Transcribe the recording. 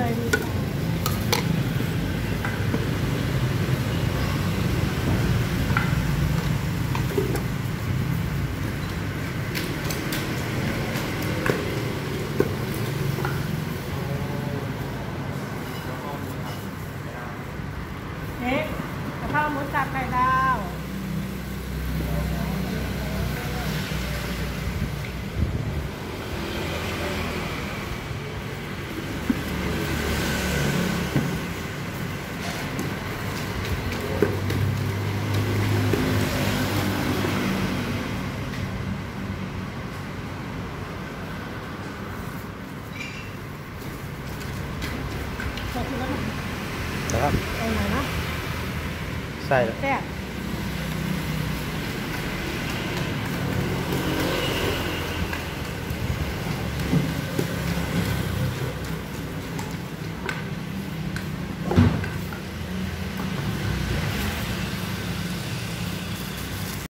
ใส่ดีค่ะเอ๊ะกะเพราหมูสับไข่ดาว ขอบคุณแล้ว นะนะครับเอาหน่อยนะใส่แซ่บ